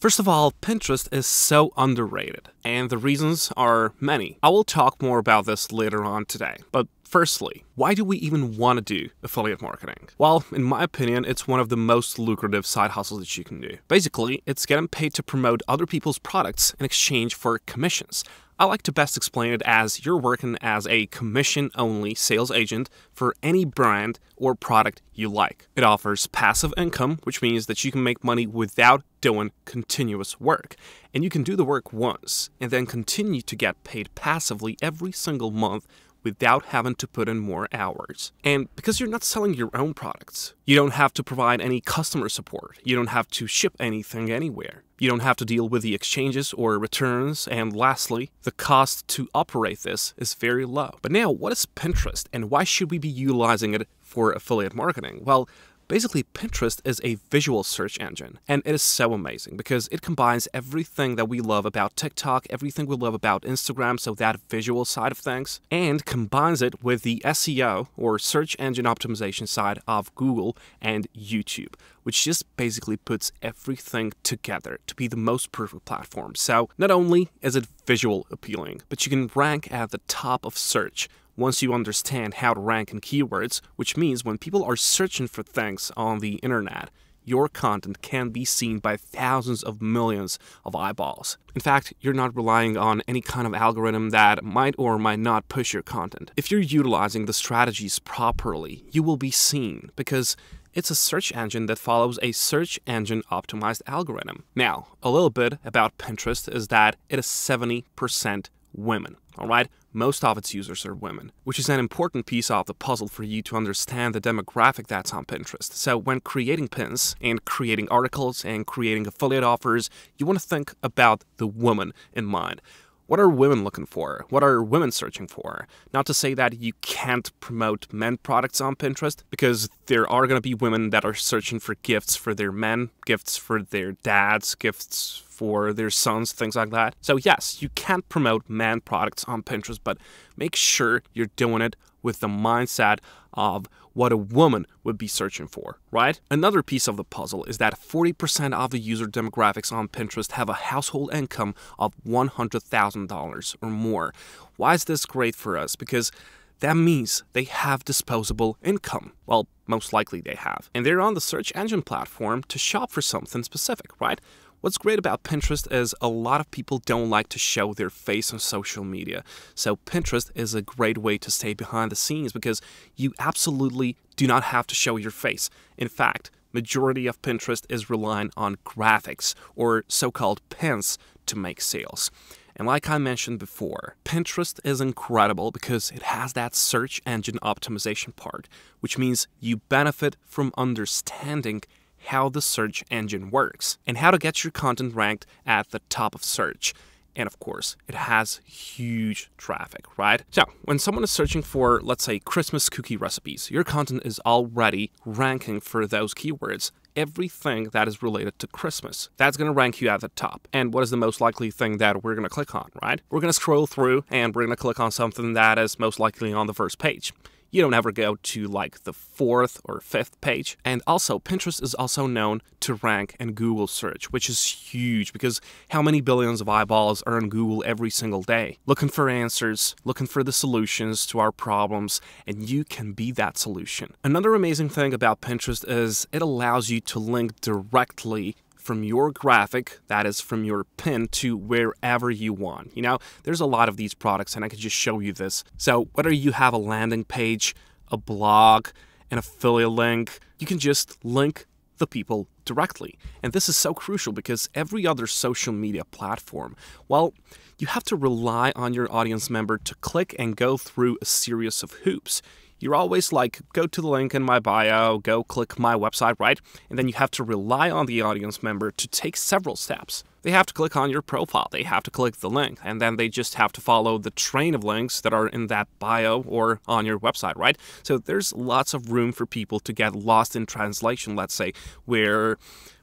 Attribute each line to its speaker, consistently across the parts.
Speaker 1: First of all, Pinterest is so underrated, and the reasons are many. I will talk more about this later on today, but Firstly, why do we even want to do affiliate marketing? Well, in my opinion, it's one of the most lucrative side hustles that you can do. Basically, it's getting paid to promote other people's products in exchange for commissions. I like to best explain it as you're working as a commission only sales agent for any brand or product you like. It offers passive income, which means that you can make money without doing continuous work. And you can do the work once and then continue to get paid passively every single month without having to put in more hours. And because you're not selling your own products, you don't have to provide any customer support. You don't have to ship anything anywhere. You don't have to deal with the exchanges or returns. And lastly, the cost to operate this is very low. But now, what is Pinterest and why should we be utilizing it for affiliate marketing? Well, Basically, Pinterest is a visual search engine, and it is so amazing because it combines everything that we love about TikTok, everything we love about Instagram, so that visual side of things, and combines it with the SEO or search engine optimization side of Google and YouTube, which just basically puts everything together to be the most perfect platform. So, not only is it visual appealing, but you can rank at the top of search once you understand how to rank in keywords, which means when people are searching for things on the internet, your content can be seen by thousands of millions of eyeballs. In fact, you're not relying on any kind of algorithm that might or might not push your content. If you're utilizing the strategies properly, you will be seen because it's a search engine that follows a search engine optimized algorithm. Now, a little bit about Pinterest is that it is 70% women. All right, most of its users are women, which is an important piece of the puzzle for you to understand the demographic that's on Pinterest. So, when creating pins and creating articles and creating affiliate offers, you want to think about the woman in mind. What are women looking for? What are women searching for? Not to say that you can't promote men products on Pinterest, because there are going to be women that are searching for gifts for their men, gifts for their dads, gifts for their sons, things like that. So, yes, you can promote man products on Pinterest, but make sure you're doing it with the mindset of what a woman would be searching for, right? Another piece of the puzzle is that 40% of the user demographics on Pinterest have a household income of $100,000 or more. Why is this great for us? Because that means they have disposable income. Well, most likely they have. And they're on the search engine platform to shop for something specific, right? What's great about Pinterest is a lot of people don't like to show their face on social media. So Pinterest is a great way to stay behind the scenes because you absolutely do not have to show your face. In fact, majority of Pinterest is relying on graphics or so-called pins to make sales. And like I mentioned before, Pinterest is incredible because it has that search engine optimization part, which means you benefit from understanding how the search engine works and how to get your content ranked at the top of search. And of course, it has huge traffic, right? So, when someone is searching for, let's say, Christmas cookie recipes, your content is already ranking for those keywords. Everything that is related to Christmas. That's going to rank you at the top. And what is the most likely thing that we're going to click on, right? We're going to scroll through and we're going to click on something that is most likely on the first page you don't ever go to like the fourth or fifth page. And also, Pinterest is also known to rank in Google search, which is huge because how many billions of eyeballs are in Google every single day? Looking for answers, looking for the solutions to our problems, and you can be that solution. Another amazing thing about Pinterest is it allows you to link directly from your graphic, that is from your pin, to wherever you want. You know, there's a lot of these products, and I could just show you this. So, whether you have a landing page, a blog, an affiliate link, you can just link the people directly. And this is so crucial because every other social media platform, well, you have to rely on your audience member to click and go through a series of hoops you're always like, go to the link in my bio, go click my website, right? And then you have to rely on the audience member to take several steps. They have to click on your profile, they have to click the link, and then they just have to follow the train of links that are in that bio or on your website, right? So there's lots of room for people to get lost in translation, let's say, where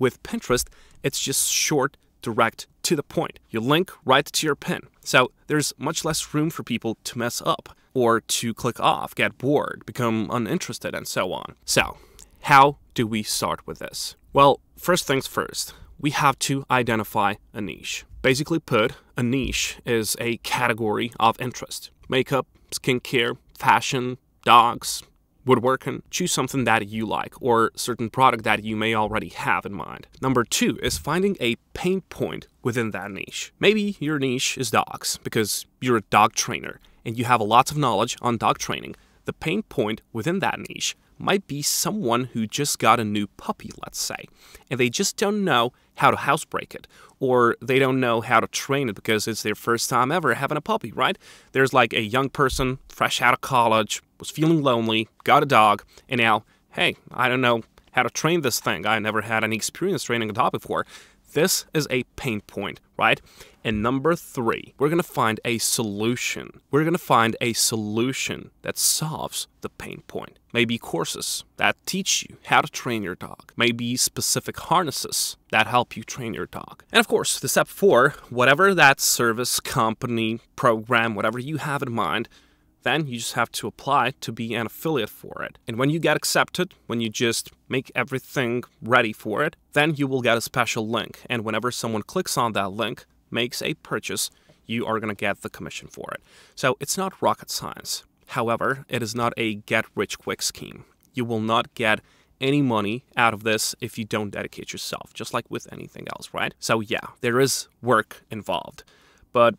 Speaker 1: with Pinterest, it's just short, direct, to the point. You link right to your pin. So there's much less room for people to mess up or to click off, get bored, become uninterested, and so on. So, how do we start with this? Well, first things first. we have to identify a niche. Basically put, a niche is a category of interest. Makeup, skincare, fashion, dogs, woodworking, choose something that you like or certain product that you may already have in mind. Number two is finding a pain point within that niche. Maybe your niche is dogs because you're a dog trainer and you have a lot of knowledge on dog training. The pain point within that niche might be someone who just got a new puppy, let's say, and they just don't know how to housebreak it, or they don't know how to train it because it's their first time ever having a puppy, right? There's like a young person fresh out of college, was feeling lonely, got a dog, and now, hey, I don't know how to train this thing. I never had any experience training a dog before. This is a pain point, right? And number three, we're to find a solution. We're to find a solution that solves the pain point. Maybe courses that teach you how to train your dog. Maybe specific harnesses that help you train your dog. And of course, the step four, whatever that service, company, program, whatever you have in mind, then you just have to apply to be an affiliate for it. And when you get accepted, when you just make everything ready for it, then you will get a special link. And whenever someone clicks on that link, makes a purchase, you are going to get the commission for it. So it's not rocket science. However, it is not a get rich quick scheme. You will not get any money out of this if you don't dedicate yourself, just like with anything else, right? So, yeah, there is work involved. But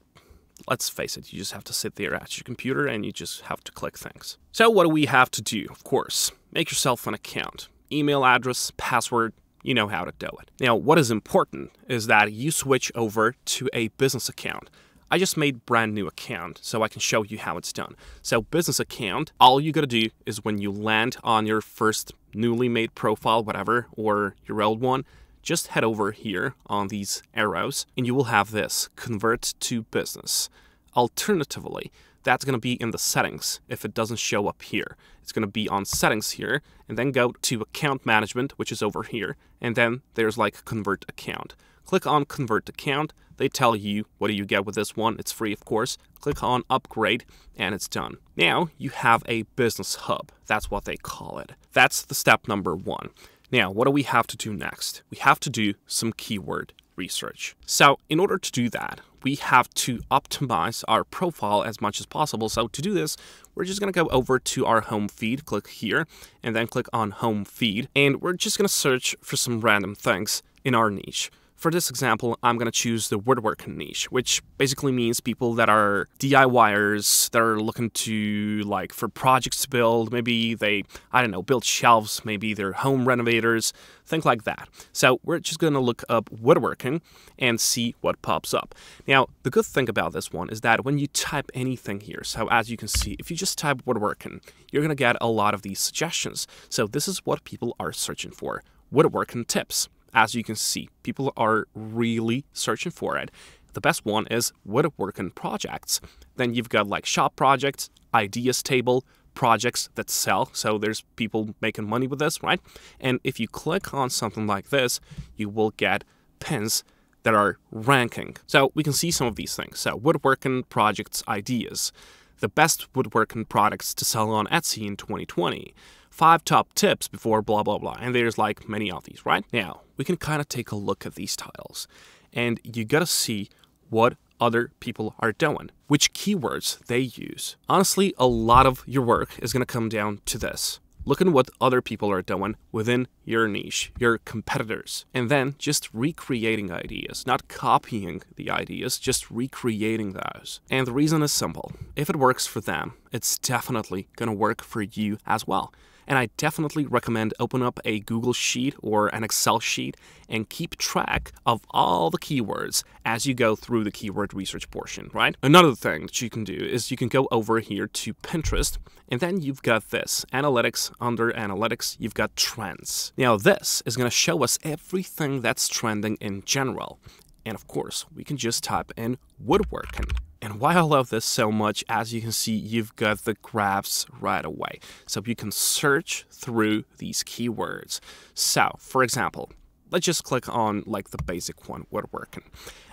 Speaker 1: let's face it, you just have to sit there at your computer and you just have to click things. So, what do we have to do? Of course, make yourself an account. Email address, password, you know how to do it. Now, what is important is that you switch over to a business account. I just made brand new account so I can show you how it's done. So business account, all you gotta do is when you land on your first newly made profile, whatever, or your old one, just head over here on these arrows and you will have this, convert to business. Alternatively, that's going to be in the settings if it doesn't show up here. It's going to be on settings here and then go to account management, which is over here. And then there's like convert account. Click on convert account. They tell you what do you get with this one. It's free, of course. Click on upgrade and it's done. Now you have a business hub. That's what they call it. That's the step number one. Now, what do we have to do next? We have to do some keyword research. So, in order to do that, we have to optimize our profile as much as possible. So, to do this, we're just going to go over to our home feed, click here, and then click on home feed. And we're just going to search for some random things in our niche. For this example, I'm to choose the woodworking niche, which basically means people that are DIYers, that are looking to, like, for projects to build. Maybe they, I don't know, build shelves, maybe they're home renovators, think like that. So we're just to look up woodworking and see what pops up. Now, the good thing about this one is that when you type anything here, so as you can see, if you just type woodworking, you're to get a lot of these suggestions. So this is what people are searching for woodworking tips as you can see, people are really searching for it. The best one is woodworking projects. Then you've got like shop projects, ideas table, projects that sell. So there's people making money with this, right? And if you click on something like this, you will get pins that are ranking. So we can see some of these things. So woodworking projects ideas, the best woodworking products to sell on Etsy in 2020 five top tips before blah, blah, blah. And there's like many of these, right? Now, we can kind of take a look at these titles and you gotta see what other people are doing, which keywords they use. Honestly, a lot of your work is gonna come down to this. Look at what other people are doing within your niche, your competitors, and then just recreating ideas, not copying the ideas, just recreating those. And the reason is simple. If it works for them, it's definitely gonna work for you as well and I definitely recommend open up a Google Sheet or an Excel sheet and keep track of all the keywords as you go through the keyword research portion, right? Another thing that you can do is you can go over here to Pinterest and then you've got this, analytics, under analytics, you've got trends. Now this is gonna show us everything that's trending in general. And of course, we can just type in woodworking. And why I love this so much, as you can see, you've got the graphs right away. So you can search through these keywords. So, for example, let's just click on like the basic one, woodworking.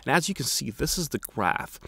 Speaker 1: And as you can see, this is the graph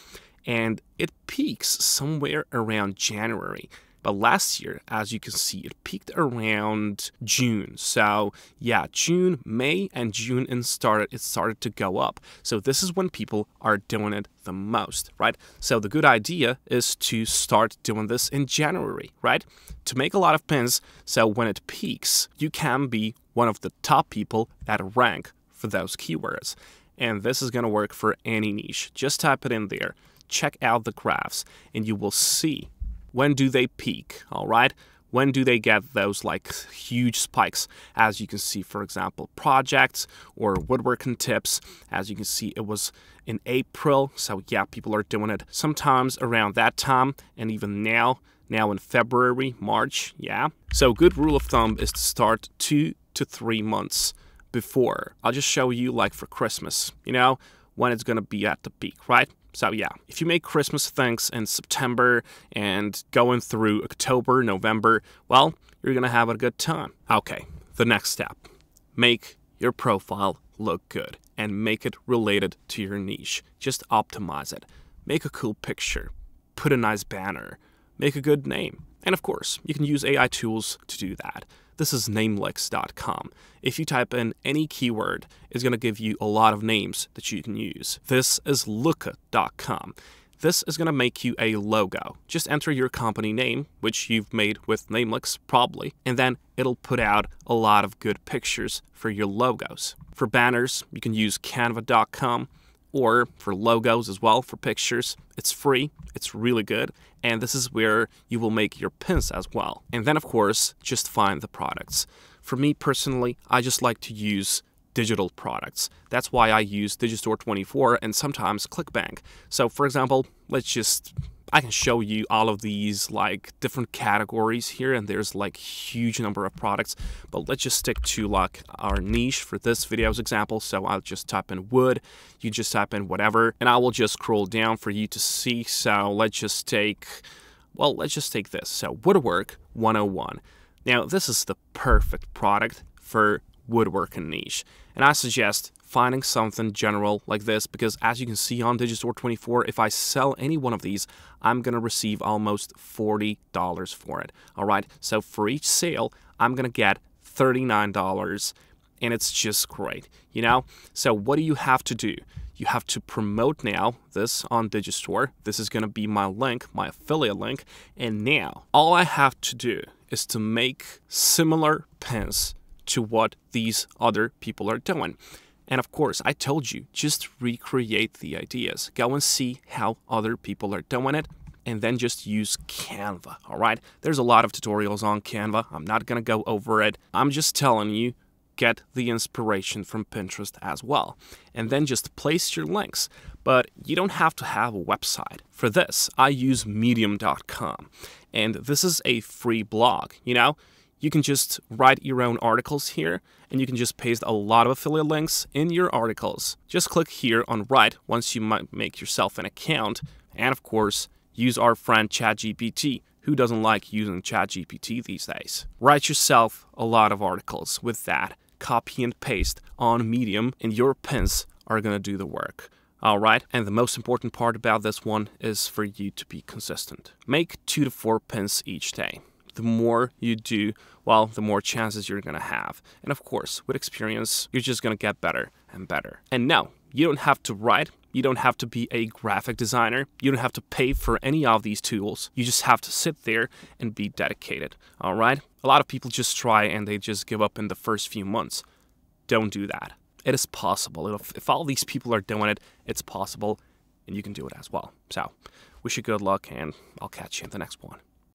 Speaker 1: and it peaks somewhere around January. But last year, as you can see, it peaked around June. So yeah, June, May, and June and started it started to go up. So this is when people are doing it the most, right? So the good idea is to start doing this in January, right? To make a lot of pins, so when it peaks, you can be one of the top people that rank for those keywords. And this is going to work for any niche. Just type it in there, check out the graphs, and you will see when do they peak, all right? When do they get those like huge spikes? As you can see, for example, projects or woodworking tips. As you can see, it was in April. So yeah, people are doing it sometimes around that time and even now, now in February, March, yeah. So good rule of thumb is to start two to three months before. I'll just show you like for Christmas, you know, when it's gonna be at the peak, right? So yeah, if you make Christmas things in September and going through October, November, well, you're gonna have a good time. Okay, the next step. Make your profile look good and make it related to your niche. Just optimize it. Make a cool picture. Put a nice banner. Make a good name. And of course, you can use AI tools to do that. This is namelix.com. If you type in any keyword, it's going to give you a lot of names that you can use. This is looka.com. This is going to make you a logo. Just enter your company name, which you've made with Namelix, probably, and then it'll put out a lot of good pictures for your logos. For banners, you can use canva.com or for logos as well for pictures. It's free, it's really good, and this is where you will make your pins as well. And then, of course, just find the products. For me personally, I just like to use digital products. That's why I use Digistore 24 and sometimes ClickBank. So, for example, let's just I can show you all of these like different categories here and there's like huge number of products but let's just stick to like our niche for this video's example. So I'll just type in wood you just type in whatever and I will just scroll down for you to see. So let's just take well let's just take this. So woodwork 101 now this is the perfect product for woodworking niche and I suggest finding something general like this because as you can see on Digistore 24, if I sell any one of these, I'm going to receive almost $40 for it. All right, so for each sale, I'm going to get $39 and it's just great, you know? So what do you have to do? You have to promote now this on Digistore. This is going to be my link, my affiliate link. And now all I have to do is to make similar pins to what these other people are doing. And of course, I told you, just recreate the ideas. Go and see how other people are doing it and then just use Canva, all right? There's a lot of tutorials on Canva. I'm not going to go over it. I'm just telling you, get the inspiration from Pinterest as well. And then just place your links. But you don't have to have a website. For this, I use medium.com. And this is a free blog, you know? You can just write your own articles here and you can just paste a lot of affiliate links in your articles. Just click here on write once you might make yourself an account and of course use our friend ChatGPT. Who doesn't like using ChatGPT these days? Write yourself a lot of articles with that, copy and paste on Medium and your pins are to do the work. Alright, and the most important part about this one is for you to be consistent. Make two to four pins each day the more you do, well, the more chances you're to have. And of course, with experience, you're just to get better and better. And no, you don't have to write. You don't have to be a graphic designer. You don't have to pay for any of these tools. You just have to sit there and be dedicated. All right? A lot of people just try and they just give up in the first few months. Don't do that. It is possible. If, if all these people are doing it, it's possible and you can do it as well. So, wish you good luck and I'll catch you in the next one.